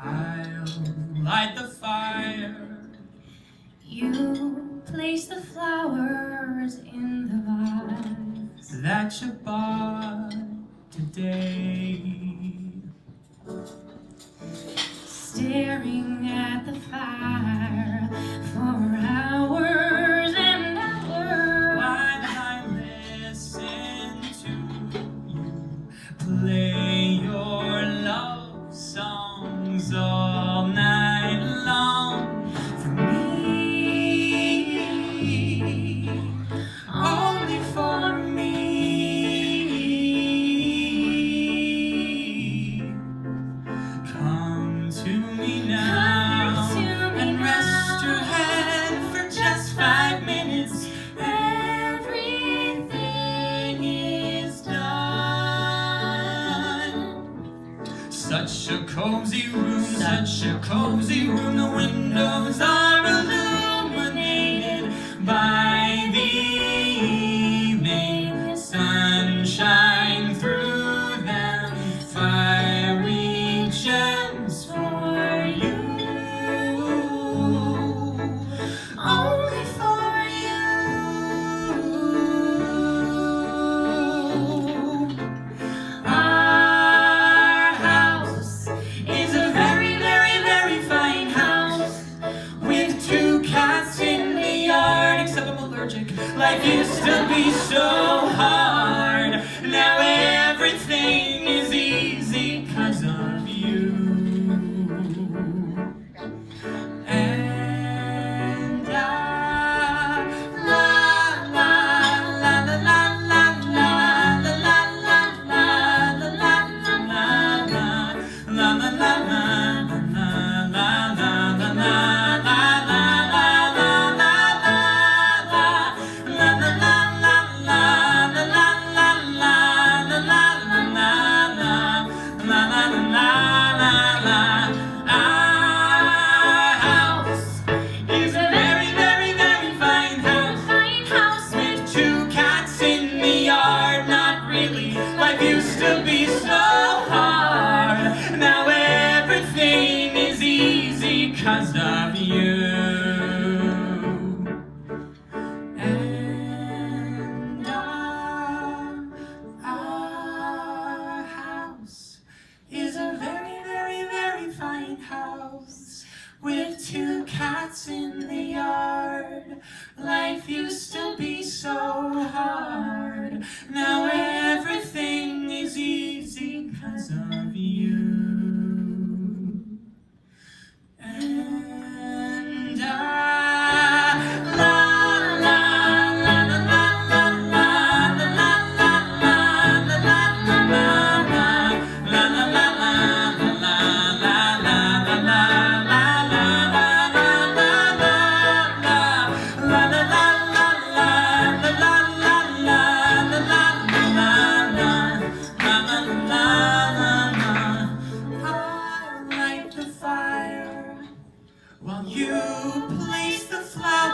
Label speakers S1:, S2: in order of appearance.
S1: I'll light the fire.
S2: You place the flowers in the vase
S1: that you bought today.
S2: Staring at the fire
S1: Such a cozy room, such a cozy room. The windows are Life used to be so hard. Now everything is easy because of you. And I, la la la la la la la la la la la la la la la la Our easy cause of you. And our, our house is a very, very, very fine house with two cats in the yard. Life used to be so hard. While You place the flower.